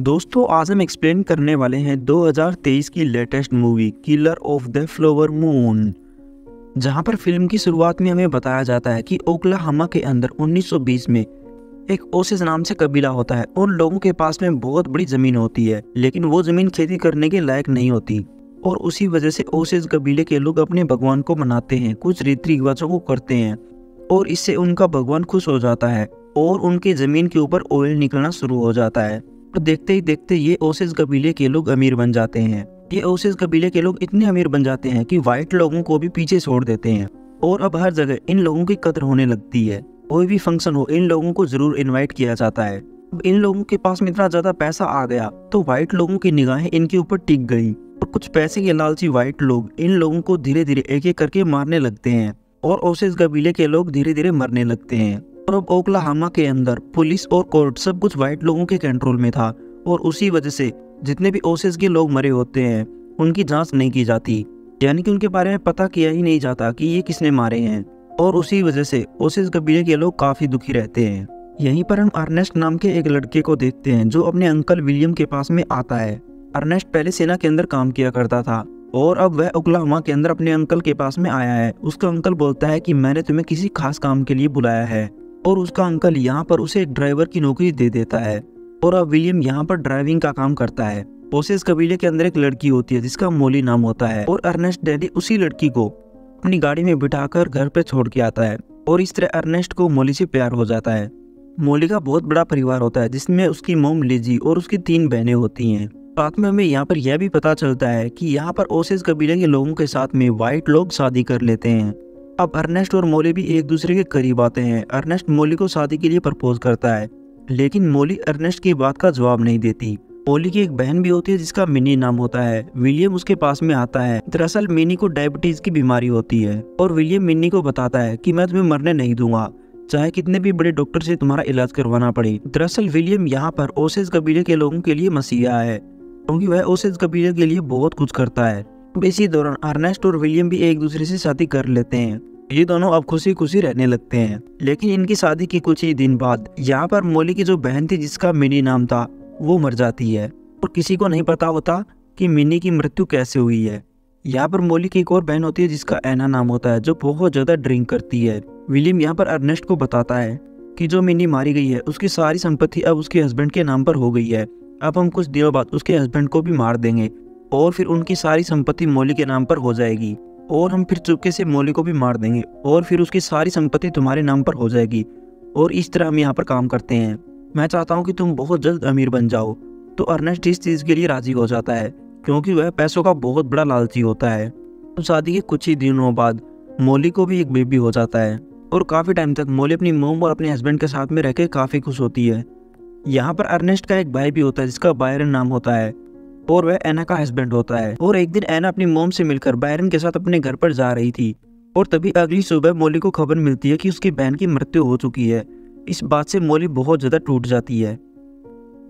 दोस्तों, आज हम एक्सप्लेन करने वाले हैं 2023 की latest movie Killer of the Flower Moon जहाँ पर फ़िल्म की शुरुआत में हमें बताया जाता है कि ओकलाहामा के अंदर 1920 में एक ओसिस नाम से कबीला होता है। और लोगों के पास में बहुत बड़ी ज़मीन होती है, लेकिन वो ज़मीन खेती करने के लायक नहीं होती, और उसी वजह से ओसिस कबीले के लोग अपने भगवान को मनाते हैं, कुछ रीति रिवाजों को करते हैं, और इससे उनका भगवान खुश हो जाता है, और उनकी ज़मीन के ऊपर ऑयल निकलना शुरू हो जाता है। और देखते ही देखते ये ओसिस कबीले के लोग अमीर बन जाते हैं। ये ओसिस कबीले के लोग इतने अमीर बन जाते हैं कि व्हाइट लोगों को भी पीछे छोड़ देते हैं। और अब हर जगह इन लोगों की कदर होने लगती है। कोई भी फ़ंक्शन हो, इन लोगों को ज़रूर इनवाइट किया जाता है। अब इन लोगों के पास में इतना ज़्यादा पैसा आ गया तो व्हाइट लोगों की निगाहें इनके ऊपर टिक गई। और कुछ पैसे के लालची व्हाइट लोग इन लोगों को धीरे धीरे एक एक करके मारने लगते हैं। और ओसिस कबीले के लोग धीरे धीरे मरने लगते हैं। और अब ओकलाहामा के अंदर पुलिस और कोर्ट सब कुछ व्हाइट लोगों के कंट्रोल में था और उसी वजह से जितने भी ओसिस के लोग मरे होते हैं, उनकी जाँच नहीं की जाती। यानी कि उनके बारे में पता किया ही नहीं जाता कि ये किसने मारे हैं। और उसी वजह से ओसिस कबीले के लोग काफ़ी दुखी रहते हैं। यहीं पर हम अर्नेस्ट नाम के एक लड़के को देखते हैं जो अपने अंकल विलियम के पास में आता है। अर्नेस्ट पहले सेना के अंदर काम किया करता था और अब वह ओकलाहोमा के अंदर अपने अंकल के पास में आया है। उसका अंकल बोलता है कि मैंने तुम्हें किसी खास काम के लिए बुलाया है। और उसका अंकल यहाँ पर उसे एक ड्राइवर की नौकरी दे देता है। और अब विलियम यहाँ पर ड्राइविंग का काम करता है। ओसिस कबीले के अंदर एक लड़की होती है, जिसका मोली नाम होता है। और अर्नेस्ट डैडी उसी लड़की को अपनी गाड़ी में बिठाकर घर पे छोड़ के आता है। और इस तरह अर्नेस्ट को मोली से प्यार हो जाता है। मोली का बहुत बड़ा परिवार होता है, जिसमें उसकी मोम लिजी और उसकी तीन बहनें होती हैं। साथ में हमें यहाँ पर यह भी पता चलता है कि यहाँ पर ओसिस कबीले के लोगों के साथ में व्हाइट लोग शादी कर लेते हैं। अब अर्नेस्ट और मोली भी एक दूसरे के करीब आते हैं। अर्नेस्ट मोली को शादी के लिए प्रपोज करता है, लेकिन मोली अर्नेस्ट की बात का जवाब नहीं देती। मोली की एक बहन भी होती है जिसका मिनी नाम होता है। विलियम उसके पास में आता है। दरअसल मिनी को डायबिटीज़ की बीमारी होती है और विलियम मिनी को बताता है कि मैं तुम्हें मरने नहीं दूँगा। चाहे कितने भी बड़े डॉक्टर से तुम्हारा इलाज करवाना पड़े। दरअसल विलियम यहाँ पर ओसेज कबीले के लोगों के लिए मसीहा है, क्योंकि वह ओसेज कबीले के लिए बहुत कुछ करता है। इसी दौरान अर्नेस्ट और विलियम भी एक दूसरे से शादी कर लेते हैं। ये दोनों अब खुशी खुशी रहने लगते हैं। लेकिन इनकी शादी के कुछ ही दिन बाद, यहाँ पर मोली की जो बहन थी जिसका मिनी नाम था, वो मर जाती है। और किसी को नहीं पता होता कि मिनी की मृत्यु कैसे हुई है। यहाँ पर मोली की एक और बहन होती है जिसका ऐना नाम होता है, जो बहुत ज़्यादा ड्रिंक करती है। विलियम यहाँ पर अर्नेस्ट को बताता है कि जो मिनी मारी गई है, उसकी सारी संपत्ति अब उसके हस्बैंड के नाम पर हो गई है। अब हम कुछ दिनों बाद उसके हस्बैंड को भी मार देंगे। और फिर उनकी सारी संपत्ति मोली के नाम पर हो जाएगी। और हम फिर चुपके से मोली को भी मार देंगे, और फिर उसकी सारी संपत्ति तुम्हारे नाम पर हो जाएगी। और इस तरह हम यहाँ पर काम करते हैं। मैं चाहता हूँ कि तुम बहुत जल्द अमीर बन जाओ। तो अर्नेस्ट इस चीज़ के लिए राज़ी हो जाता है, क्योंकि वह पैसों का बहुत बड़ा लालची होता है। तो शादी के कुछ ही दिनों बाद मोली को भी एक बेबी हो जाता है, और काफ़ी टाइम तक मोली अपनी मोम और अपने हस्बैंड के साथ में रह काफ़ी खुश होती है। यहाँ पर अर्नेस्ट का एक भाई भी होता है, जिसका बायरन नाम होता है। और वह एना का हस्बैंड होता है। और एक दिन एना अपनी मोम से मिलकर बायरन के साथ अपने घर पर जा रही थी। और तभी अगली सुबह मोली को खबर मिलती है कि उसकी बहन की मृत्यु हो चुकी है। इस बात से मोली बहुत ज़्यादा टूट जाती है।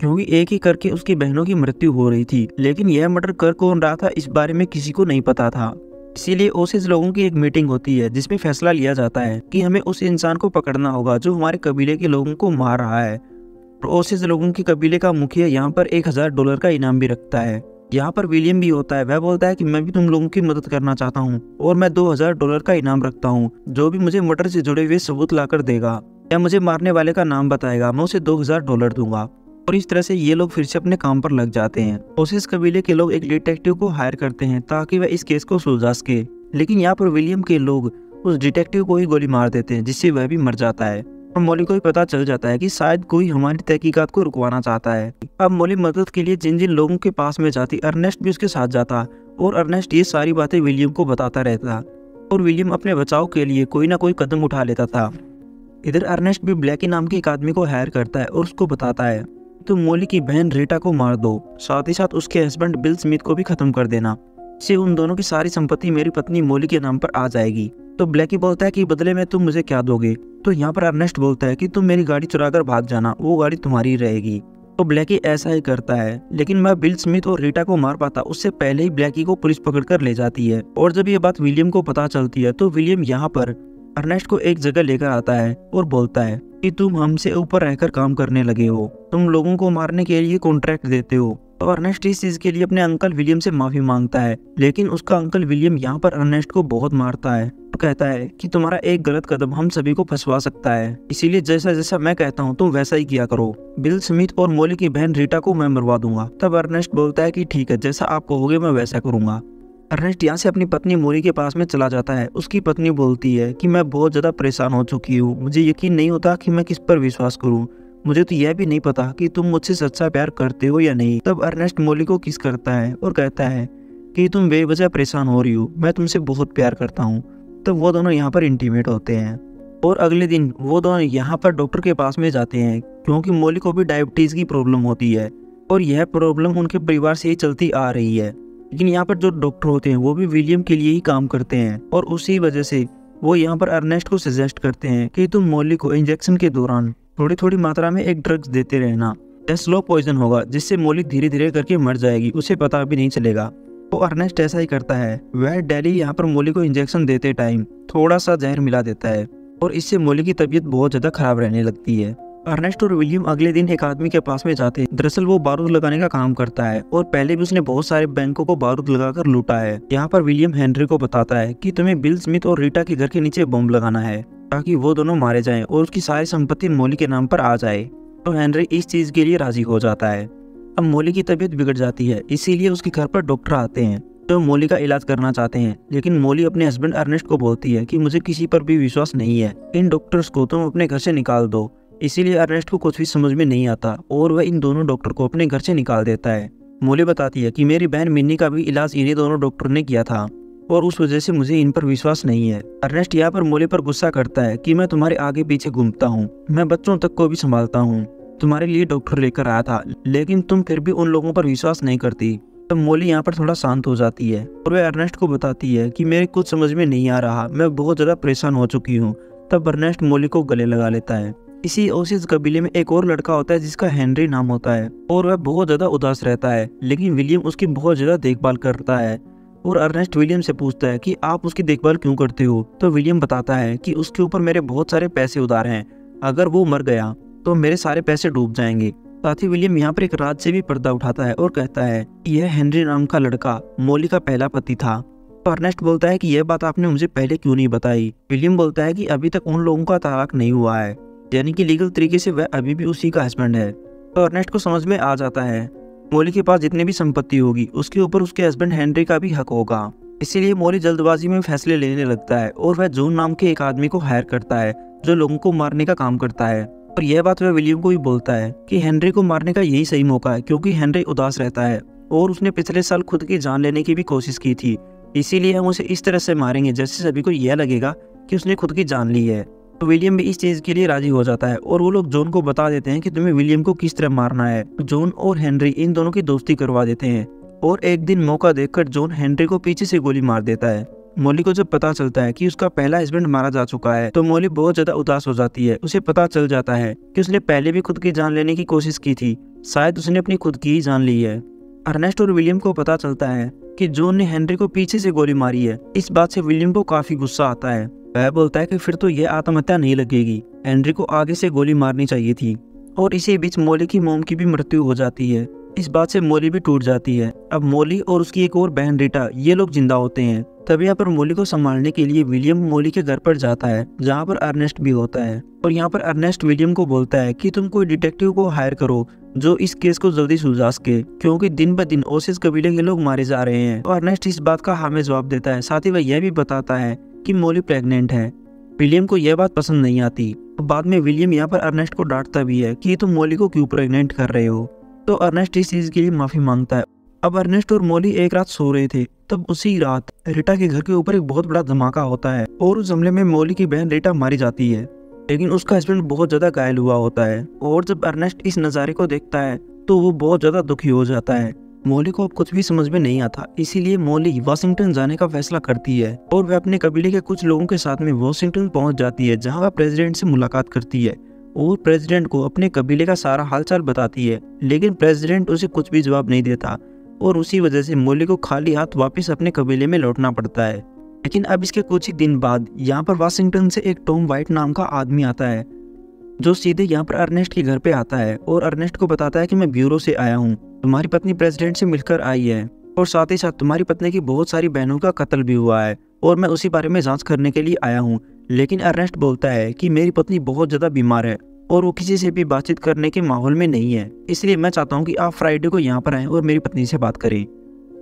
क्योंकि एक ही करके उसकी बहनों की मृत्यु हो रही थी, लेकिन यह मर्डर कर कौन रहा था, इस बारे में किसी को नहीं पता था। इसीलिए ओसिस लोगों की एक मीटिंग होती है, जिसमें फैसला लिया जाता है कि हमें उस इंसान को पकड़ना होगा, जो हमारे कबीले के लोगों को मार रहा है। ओसिस लोगों के कबीले का मुखिया यहाँ पर एक हज़ार डॉलर का इनाम भी रखता है। यहाँ पर विलियम भी होता है। वह बोलता है कि मैं भी तुम लोगों की मदद करना चाहता हूँ और मैं दो हज़ार डॉलर का इनाम रखता हूँ, जो भी मुझे मर्डर से जुड़े हुए सबूत लाकर देगा या मुझे मारने वाले का नाम बताएगा, मैं उसे दो हज़ार डॉलर दूँगा। और इस तरह से ये लोग फिर से अपने काम पर लग जाते हैं। ओसिस कबीले के लोग एक डिटेक्टिव को हायर करते हैं ताकि वह इस केस को सुलझा सके। लेकिन यहाँ पर विलियम के लोग उस डिटेक्टिव को ही गोली मार देते हैं, जिससे वह भी मर जाता है। और मोली को भी पता चल जाता है कि शायद कोई हमारी तहकीकात को रुकवाना चाहता है। अब मोली मदद के लिए जिन जिन लोगों के पास में जाती, अर्नेस्ट भी उसके साथ जाता और अर्नेस्ट ये सारी बातें विलियम को बताता रहता और विलियम अपने बचाव के लिए कोई ना कोई कदम उठा लेता था। इधर अर्नेस्ट भी ब्लैकी नाम के एक आदमी को हायर करता है और उसको बताता है तो मोली की बहन रेटा को मार दो, साथ ही साथ उसके हस्बैंड बिल स्मिथ को भी खत्म कर देना। से उन दोनों की सारी संपत्ति मेरी पत्नी मोली के नाम पर आ जाएगी। तो ब्लैकी बोलता है कि बदले में तुम मुझे क्या दोगे? तो यहाँ पर अर्नेस्ट बोलता है कि तुम मेरी गाड़ी चुरा कर भाग जाना, वो गाड़ी तुम्हारी रहेगी। तो ब्लैकी ऐसा ही करता है, लेकिन मैं बिल स्मिथ और रीटा को मार पाता, उससे पहले ही ब्लैकी को पुलिस पकड़ कर ले जाती है। और जब ये बात विलियम को पता चलती है तो विलियम यहाँ पर अर्नेस्ट को एक जगह लेकर आता है और बोलता है कि तुम हमसे ऊपर रहकर काम करने लगे हो। तुम लोगों को मारने के लिए कॉन्ट्रैक्ट देते हो। तो अर्नेस्ट इस चीज़ के लिए अपने अंकल विलियम से माफ़ी माँगता है, लेकिन उसका अंकल विलियम यहाँ पर अर्नेस्ट को बहुत मारता है। और कहता है कि तुम्हारा एक गलत कदम हम सभी को फंसवा सकता है, इसीलिए जैसा जैसा मैं कहता हूँ तुम वैसा ही किया करो। बिल स्मिथ और मोली की बहन रीटा को मैं मरवा दूँगा। तब अर्नेस्ट बोलता है कि ठीक है, जैसा आप कहोगे मैं वैसा करूँगा। अर्नेस्ट यहाँ से अपनी पत्नी मोरी के पास में चला जाता है। उसकी पत्नी बोलती है कि मैं बहुत ज़्यादा परेशान हो चुकी हूँ। मुझे यकीन नहीं होता कि मैं किस पर विश्वास करूँ। मुझे तो यह भी नहीं पता कि तुम मुझसे सच्चा प्यार करते हो या नहीं। तब अर्नेस्ट मोली को किस करता है और कहता है कि तुम बेवजह परेशान हो रही हो, मैं तुमसे बहुत प्यार करता हूँ। तब वो दोनों यहाँ पर इंटीमेट होते हैं। और अगले दिन वो दोनों यहाँ पर डॉक्टर के पास में जाते हैं, क्योंकि मोली को भी डायबिटीज़ की प्रॉब्लम होती है। और यह प्रॉब्लम उनके परिवार से ही चलती आ रही है। लेकिन यहाँ पर जो डॉक्टर होते हैं, वो भी विलियम के लिए ही काम करते हैं। और उसी वजह से वो यहाँ पर अर्नेस्ट को सजेस्ट करते हैं कि तुम मोली को इंजेक्शन के दौरान थोड़ी थोड़ी मात्रा में एक ड्रग्स देते रहना। यह स्लो पॉइजन होगा, जिससे मोली धीरे धीरे करके मर जाएगी, उसे पता भी नहीं चलेगा। तो अर्नेस्ट ऐसा ही करता है। वह डेली यहाँ पर मोली को इंजेक्शन देते टाइम, थोड़ा सा जहर मिला देता है, और इससे मोली की तबीयत बहुत ज़्यादा खराब रहने लगती है। अर्नेस्ट और विलियम अगले दिन एक आदमी के पास में जाते हैं। दरअसल वो बारूद लगाने का काम करता है और पहले भी उसने बहुत सारे बैंकों को बारूद लगाकर लूटा है। यहाँ पर विलियम हेनरी को बताता है कि तुम्हें बिल स्मिथ और रीटा के घर के नीचे बम लगाना है, ताकि वो दोनों मारे जाएँ और उसकी सारी संपत्ति मोली के नाम पर आ जाए। तो हेनरी इस चीज़ के लिए राज़ी हो जाता है। अब मोली की तबीयत बिगड़ जाती है, इसीलिए उसके घर पर डॉक्टर आते हैं। तो मोली का इलाज करना चाहते हैं, लेकिन मोली अपने हस्बैंड अर्नेस्ट को बोलती है कि मुझे किसी पर भी विश्वास नहीं है। इन डॉक्टर्स को तुम अपने घर से निकाल दो। इसीलिए अर्नेस्ट को कुछ भी समझ में नहीं आता और वह इन दोनों डॉक्टर को अपने घर से निकाल देता है। मोली बताती है कि मेरी बहन मिन्नी का भी इलाज इन्हीं दोनों डॉक्टर ने किया था और उस वजह से मुझे इन पर विश्वास नहीं है। अर्नेस्ट यहाँ पर मोले पर गुस्सा करता है कि मैं तुम्हारे आगे पीछे घूमता हूँ। मैं बच्चों तक को भी संभालता हूँ। तुम्हारे लिए डॉक्टर लेकर आया था, लेकिन तुम फिर भी उन लोगों पर विश्वास नहीं करती। तब मोली यहाँ पर थोड़ा शांत हो जाती है और वह अर्नेस्ट को बताती है कि मेरे कुछ समझ में नहीं आ रहा, मैं बहुत ज़्यादा परेशान हो चुकी हूँ। तब अर्नेस्ट मोली को गले लगा लेता है। इसी ओसिस कबीले में एक और लड़का होता है जिसका हेनरी नाम होता है, और वह बहुत ज़्यादा उदास रहता है, लेकिन विलियम उसकी बहुत ज़्यादा देखभाल करता है। और अर्नेस्ट विलियम से पूछता है कि आप उसकी देखभाल क्यों करते हो? तो विलियम बताता है कि उसके ऊपर मेरे बहुत सारे पैसे उधार हैं। अगर वो मर गया तो मेरे सारे पैसे डूब जाएँगे। साथ ही विलियम यहाँ पर एक रात से भी पर्दा उठाता है और कहता है, यह हेनरी नाम का लड़का, मोली का पहला पति था। तो अर्नेस्ट बोलता है कि यह बात आपने मुझे पहले क्यों नहीं बताई? विलियम बोलता है कि अभी तक उन लोगों का तलाक नहीं हुआ है। यानी कि लीगल तरीके से वह अभी भी उसी का हस्बैंड है। तो अर्नेस्ट को समझ में आ जाता है। मोली के पास जितनी भी संपत्ति होगी, उसके ऊपर उसके हस्बैंड हेनरी का भी हक होगा। इसीलिए मोली जल्दबाजी में फैसले लेने लगता है और वह जून नाम के एक आदमी को हायर करता है, जो लोगों को मारने का काम करता है। और यह बात वह विलियम को भी बोलता है कि हेनरी को मारने का यही सही मौका है, क्योंकि हेनरी उदास रहता है और उसने पिछले साल खुद की जान लेने की भी कोशिश की थी। इसीलिए हम उसे इस तरह से मारेंगे, जैसे सभी को यह लगेगा कि उसने खुद की जान ली है। तो विलियम भी इस चीज़ के लिए राज़ी हो जाता है और वो लोग जॉन को बता देते हैं कि तुम्हें विलियम को किस तरह मारना है। जॉन और हेनरी इन दोनों की दोस्ती करवा देते हैं और एक दिन मौका देखकर जॉन हेनरी को पीछे से गोली मार देता है। मोली को जब पता चलता है कि उसका पहला हस्बैंड मारा जा चुका है तो मोली बहुत ज़्यादा उदास हो जाती है। उसे पता चल जाता है कि उसने पहले भी खुद की जान लेने की कोशिश की थी। शायद उसने अपनी खुद की ही जान ली है। अर्नेस्ट और विलियम को पता चलता है कि जोन ने हेनरी को पीछे से गोली मारी है। इस बात से विलियम को काफ़ी गुस्सा आता है। वह बोलता है कि फिर तो यह आत्महत्या नहीं लगेगी। हेनरी को आगे से गोली मारनी चाहिए थी। और इसी बीच मोली की मोम की भी मृत्यु हो जाती है। इस बात से मोली भी टूट जाती है। अब मोली और उसकी एक और बहन रीटा, ये लोग ज़िंदा होते हैं। तब यहाँ पर मोली को संभालने के लिए विलियम मोली के घर पर जाता है, जहाँ पर अर्नेस्ट भी होता है। और यहाँ पर अर्नेस्ट विलियम को बोलता है कि तुम कोई डिटेक्टिव को हायर करो, जो इस केस को जल्दी सुलझा सके, क्योंकि दिन ब दिन ओसिस कबीले के लोग मारे जा रहे हैं। और अर्नेस्ट इस बात का हमें जवाब देता है, साथ ही वह यह भी बताता है कि मोली प्रेग्नेंट है। विलियम को यह बात पसंद नहीं आती। बाद में विलियम यहाँ पर अर्नेस्ट को डांटता भी है कि तुम मोली को क्यों प्रेग्नेंट कर रहे हो? तो अर्नेस्ट इस चीज़ के लिए माफ़ी माँगता है। अब अर्नेस्ट और मोली एक रात सो रहे थे। तब उसी रात रीटा के घर के ऊपर एक बहुत बड़ा धमाका होता है और उस हमले में मोली की बहन रीटा मारी जाती है। लेकिन उसका हस्बैंड बहुत ज़्यादा घायल हुआ होता है और जब अर्नेस्ट इस नज़ारे को देखता है तो वो बहुत ज़्यादा दुखी हो जाता है। मोली को अब कुछ भी समझ में नहीं आता, इसीलिए मोली वाशिंगटन जाने का फैसला करती है और वह अपने कबीले के कुछ लोगों के साथ में वाशिंगटन पहुँच जाती है, जहाँ वह प्रेसिडेंट से मुलाकात करती है और प्रेसिडेंट को अपने कबीले का सारा हालचाल बताती है, लेकिन प्रेसिडेंट उसे कुछ भी जवाब नहीं देता और उसी वजह से मोली को खाली हाथ वापस अपने कबीले में लौटना पड़ता है। लेकिन अब इसके कुछ ही दिन बाद, यहाँ पर वाशिंगटन से एक टॉम वाइट नाम का आदमी आता है जो सीधे यहाँ पर अर्नेस्ट के घर पे आता है और अर्नेस्ट को बताता है कि मैं ब्यूरो से आया हूँ। तुम्हारी पत्नी प्रेसिडेंट से मिलकर आई है और साथ ही साथ तुम्हारी पत्नी की बहुत सारी बहनों का कत्ल भी हुआ है और मैं उसी बारे में जाँच करने के लिए आया हूँ। लेकिन अर्नेस्ट बोलता है कि मेरी पत्नी बहुत ज़्यादा बीमार है और वो किसी से भी बातचीत करने के माहौल में नहीं है। इसलिए मैं चाहता हूँ कि आप फ्राइडे को यहाँ पर आएँ और मेरी पत्नी से बात करें।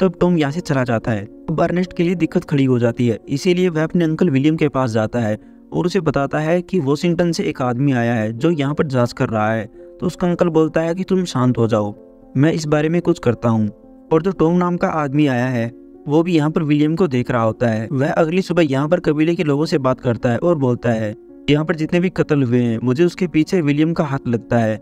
तब टॉम यहाँ से चला जाता है। अब अर्नेस्ट के लिए दिक्कत खड़ी हो जाती है। इसीलिए वह अपने अंकल विलियम के पास जाता है और उसे बताता है कि वॉशिंगटन से एक आदमी आया है जो यहाँ पर जाँच कर रहा है। तो उसका अंकल बोलता है कि तुम शांत हो जाओ। मैं इस बारे में कुछ करता हूँ। और जो टॉम नाम का आदमी आया है, वो भी यहाँ पर विलियम को देख रहा होता है। वह अगली सुबह यहाँ पर कबीले के लोगों से बात करता है और बोलता है, यहाँ पर जितने भी कत्ल हुए हैं, मुझे उसके पीछे विलियम का हाथ लगता है।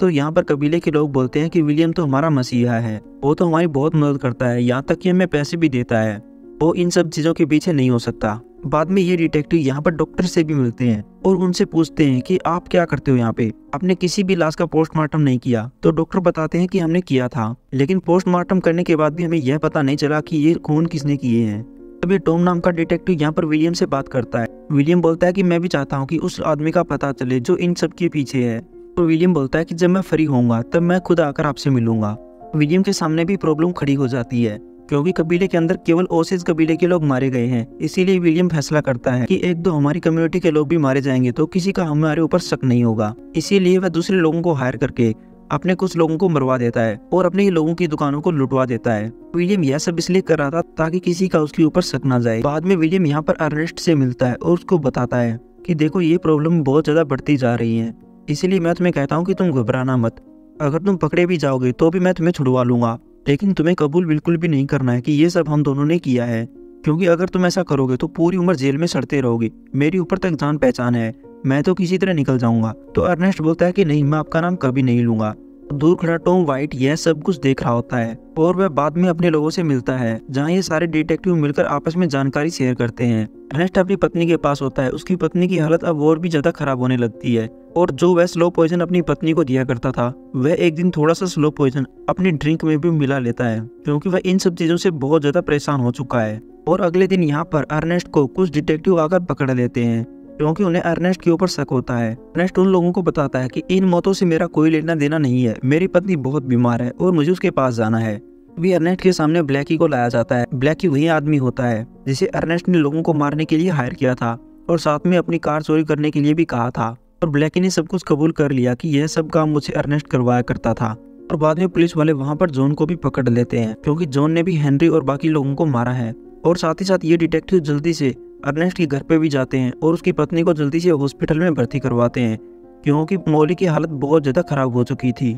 तो यहाँ पर कबीले के लोग बोलते हैं कि विलियम तो हमारा मसीहा है। वो तो हमारी बहुत मदद करता है। यहाँ तक कि हमें पैसे भी देता है। वो इन सब चीज़ों के पीछे नहीं हो सकता। बाद में ये डिटेक्टिव यहाँ पर डॉक्टर से भी मिलते हैं और उनसे पूछते हैं कि आप क्या करते हो यहाँ पे? आपने किसी भी लाश का पोस्टमार्टम नहीं किया तो डॉक्टर बताते हैं कि हमने किया था। लेकिन पोस्टमार्टम करने के बाद भी हमें यह पता नहीं चला कि ये खून किसने किए हैं। तभी टॉम नाम का डिटेक्टिव यहाँ पर विलियम से बात करता है। विलियम बोलता है कि मैं भी चाहता हूँ कि उस आदमी का पता चले जो इन सब के पीछे है। तो विलियम बोलता है कि जब मैं फ्री होऊँगा, तब मैं खुद आकर आपसे मिलूँगा। विलियम के सामने भी प्रॉब्लम खड़ी हो जाती है। क्योंकि कबीले के अंदर केवल ओसिस कबीले के लोग मारे गए हैं। इसीलिए विलियम फैसला करता है कि एक दो हमारी कम्युनिटी के लोग भी मारे जाएँगे तो किसी का हमारे ऊपर शक नहीं होगा। इसीलिए वह दूसरे लोगों को हायर करके अपने कुछ लोगों को मरवा देता है और अपने ही लोगों की दुकानों को लुटवा देता है। विलियम यह सब इसलिए कर रहा था ताकि किसी का उसके ऊपर शक ना जाए। बाद में विलियम यहाँ पर अर्नेस्ट से मिलता है और उसको बताता है कि देखो, ये प्रॉब्लम बहुत ज़्यादा बढ़ती जा रही है। इसीलिए मैं तुम्हें कहता हूँ कि तुम घबराना मत। अगर तुम पकड़े भी जाओगे तो भी मैं तुम्हें छुड़वा लूँगा। लेकिन तुम्हें कबूल बिल्कुल भी नहीं करना है कि ये सब हम दोनों ने किया है। क्योंकि अगर तुम ऐसा करोगे तो पूरी उम्र जेल में सड़ते रहोगे। मेरी ऊपर तक जान पहचान है। मैं तो किसी तरह निकल जाऊँगा। तो अर्नेस्ट बोलता है कि नहीं, मैं आपका नाम कभी नहीं लूँगा। दूर खड़ा टॉम व्हाइट यह सब कुछ देख रहा होता है और वह बाद में अपने लोगों से मिलता है, जहाँ ये सारे डिटेक्टिव मिलकर आपस में जानकारी शेयर करते हैं। अर्नेस्ट अपनी पत्नी के पास होता है। उसकी पत्नी की हालत अब और भी ज़्यादा खराब होने लगती है और जो वह स्लो पॉइजन अपनी पत्नी को दिया करता था, वह एक दिन थोड़ा सा स्लो पॉइजन अपनी ड्रिंक में भी मिला लेता है, क्योंकि वह इन सब चीज़ों से बहुत ज़्यादा परेशान हो चुका है। और अगले दिन यहाँ पर अर्नेस्ट को कुछ डिटेक्टिव आकर पकड़ लेते हैं। क्योंकि उन्हें अर्नेस्ट के ऊपर शक होता है। अर्नेस्ट उन लोगों को बताता है कि इन मौतों से मेरा कोई लेना देना नहीं है। मेरी पत्नी बहुत बीमार है और मुझे उसके पास जाना है। भी अर्नेस्ट के सामने ब्लैकी को लाया जाता है। ब्लैकी वही आदमी होता है, जिसे अर्नेस्ट ने लोगों को मारने के लिए हायर किया था और साथ में अपनी कार चोरी करने के लिए भी कहा था। और ब्लैकी ने सब कुछ कबूल कर लिया कि यह सब काम मुझे अर्नेस्ट करवाया करता था। और बाद में पुलिस वाले वहाँ पर जॉन को भी पकड़ लेते हैं, क्योंकि जॉन ने भी हेनरी और बाकी लोगों को मारा है। और साथ ही साथ ये डिटेक्टिव जल्दी से अर्नेस्ट के घर पे भी जाते हैं और उसकी पत्नी को जल्दी से हॉस्पिटल में भर्ती करवाते हैं, क्योंकि मौली की हालत बहुत ज़्यादा खराब हो चुकी थी।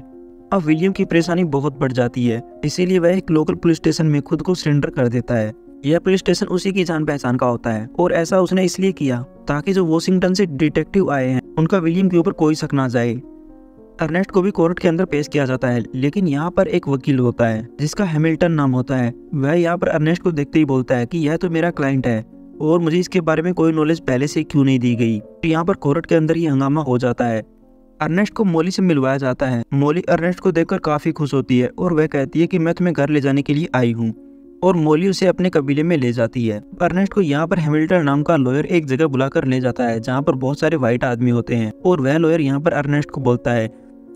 अब विलियम की परेशानी बहुत बढ़ जाती है, इसीलिए वह एक लोकल पुलिस स्टेशन में खुद को सरेंडर कर देता है। यह पुलिस स्टेशन उसी की जान पहचान का होता है, और ऐसा उसने इसलिए किया, ताकि जो वॉशिंगटन से डिटेक्टिव आए हैं, उनका विलियम के ऊपर कोई शक ना जाए। अर्नेस्ट को भी कोर्ट के अंदर पेश किया जाता है, लेकिन यहाँ पर एक वकील होता है, जिसका हैमिल्टन नाम होता है। वह यहाँ पर अर्नेस्ट को देखते ही बोलता है कि यह तो मेरा क्लाइंट है और मुझे इसके बारे में कोई नॉलेज पहले से क्यों नहीं दी गई? तो यहाँ पर कोर्ट के अंदर ही हंगामा हो जाता है। अर्नेस्ट को मोली से मिलवाया जाता है। मोली अर्नेस्ट को देखकर काफ़ी खुश होती है और वह कहती है कि मैं तुम्हें घर ले जाने के लिए आई हूँ और मोली उसे अपने कबीले में ले जाती है। अर्नेस्ट को यहाँ पर हेमिल्टन नाम का लॉयर एक जगह बुलाकर ले जाता है, जहाँ पर बहुत सारे व्हाइट आदमी होते हैं और वह लॉयर यहाँ पर अर्नेस्ट को बोलता है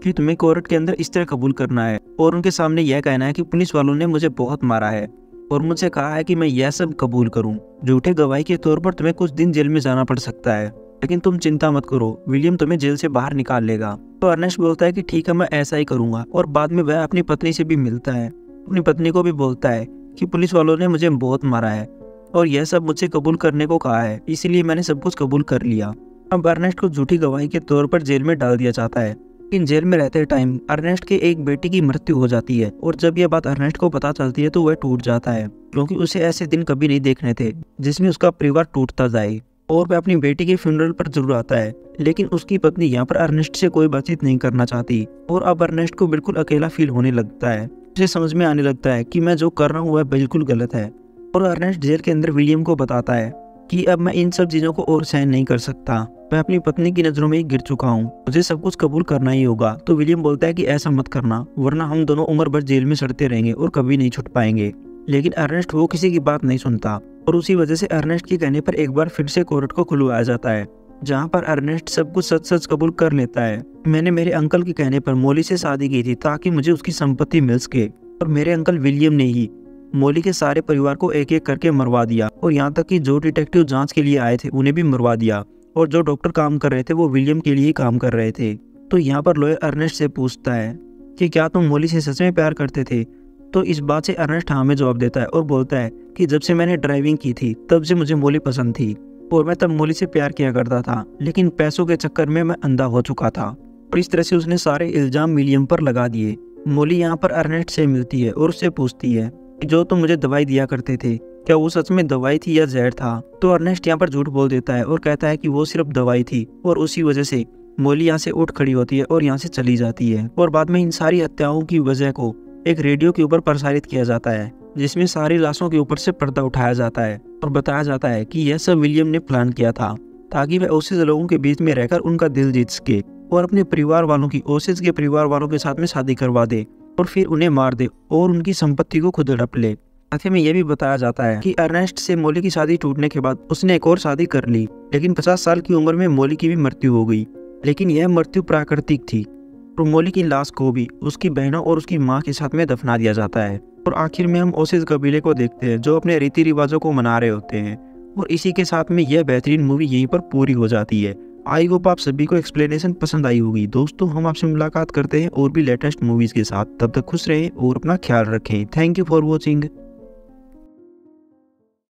कि तुम्हें कोर्ट के अंदर इस तरह कबूल करना है और उनके सामने यह कहना है कि पुलिस वालों ने मुझे बहुत मारा है। और मुझसे कहा है कि मैं यह सब कबूल करूँ झूठे गवाही के तौर पर तुम्हें कुछ दिन जेल में जाना पड़ सकता है। लेकिन तुम चिंता मत करो, विलियम तुम्हें जेल से बाहर निकाल लेगा। तो अर्नेस्ट बोलता है कि ठीक है, मैं ऐसा ही करूँगा, और बाद में वह अपनी पत्नी से भी मिलता है। अपनी पत्नी को भी बोलता है कि पुलिस वालों ने मुझे बहुत मारा है, और यह सब मुझसे कबूल करने को कहा है, इसीलिए मैंने सब कुछ कबूल कर लिया। अब अर्नेस्ट को झूठी गवाही के तौर पर जेल में डाल दिया जाता है। लेकिन जेल में रहते टाइम अर्नेस्ट के एक बेटी की मृत्यु हो जाती है और जब यह बात अर्नेस्ट को पता चलती है तो वह टूट जाता है, क्योंकि उसे ऐसे दिन कभी नहीं देखने थे, जिसमें उसका परिवार टूटता जाए और वह अपनी बेटी के फ्यूनरल पर ज़रूर आता है। लेकिन उसकी पत्नी यहाँ पर अर्नेस्ट से कोई बातचीत नहीं करना चाहती और अब अर्नेस्ट को बिल्कुल अकेला फील होने लगता है। उसे समझ में आने लगता है कि मैं जो कर रहा हूँ वह बिल्कुल गलत है और अर्नेस्ट जेल के अंदर विलियम को बताता है। कि अब मैं इन सब चीज़ों को और सहन नहीं कर सकता। मैं अपनी पत्नी की नज़रों में ही गिर चुका हूँ। मुझे सब कुछ कबूल करना ही होगा। तो विलियम बोलता है कि ऐसा मत करना, वरना हम दोनों उम्र भर जेल में सड़ते रहेंगे और कभी नहीं छुट पाएँगे। लेकिन अर्नेस्ट वो किसी की बात नहीं सुनता, और उसी वजह से अर्नेस्ट के कहने पर एक बार फिर से कोर्ट को खुलवाया जाता है, जहाँ पर अर्नेस्ट सब कुछ सच सच कबूल कर लेता है। मैंने मेरे अंकल के कहने पर मोली से शादी की थी ताकि मुझे उसकी संपत्ति मिल सके, और मेरे अंकल विलियम ने ही। मोली के सारे परिवार को एक एक करके मरवा दिया और यहाँ तक कि जो डिटेक्टिव जाँच के लिए आए थे, उन्हें भी मरवा दिया और जो डॉक्टर काम कर रहे थे, वो विलियम के लिए काम कर रहे थे। तो यहाँ पर लॉयर अर्नेस्ट से पूछता है कि क्या तुम मोली से सच में प्यार करते थे? तो इस बात से अर्नेस्ट हाँ में जवाब देता है और बोलता है कि जब से मैंने ड्राइविंग की थी, तब से मुझे मोली पसंद थी और मैं तब मोली से प्यार किया करता था, लेकिन पैसों के चक्कर में मैं अंधा हो चुका था। और इस तरह से उसने सारे इल्ज़ाम विलियम पर लगा दिए। मोली यहाँ पर अर्नेस्ट से मिलती है और उससे पूछती है जो तुम मुझे दवाई दिया करते थे, क्या वो सच में दवाई थी या जहर था? तो अर्नेस्ट यहाँ पर झूठ बोल देता है और कहता है कि वो सिर्फ़ दवाई थी और उसी वजह से मोली यहाँ से उठ खड़ी होती है और यहाँ से चली जाती है और बाद में इन सारी हत्याओं की वजह को एक रेडियो के ऊपर प्रसारित किया जाता है, जिसमें सारी लाशों के ऊपर से पर्दा उठाया जाता है और बताया जाता है कि यह सब विलियम ने प्लान किया था, ताकि वह ओसिस लोगों के बीच में रहकर उनका दिल जीत सके और अपने परिवार वालों की, ओसिस के परिवार वालों के साथ में शादी करवा दे। और फिर उन्हें मार दे और उनकी संपत्ति को खुद हड़प ले। साथ में यह भी बताया जाता है कि अर्नेस्ट से मोली की शादी टूटने के बाद उसने एक और शादी कर ली, लेकिन 50 साल की उम्र में मोली की भी मृत्यु हो गई, लेकिन यह मृत्यु प्राकृतिक थी। और मोली की लाश को भी उसकी बहनों और उसकी माँ के साथ में दफना दिया जाता है। और आखिर में हम ओसिस कबीले को देखते हैं, जो अपने रीति रिवाजों को मना रहे होते हैं। और इसी के साथ में यह बेहतरीन मूवी यहीं पर पूरी हो जाती है। आई होप आप सभी को एक्सप्लेनेशन पसंद आई होगी। दोस्तों, हम आपसे मुलाकात करते हैं और भी लेटेस्ट मूवीज़ के साथ। तब तक खुश रहें और अपना ख्याल रखें। Thank you for watching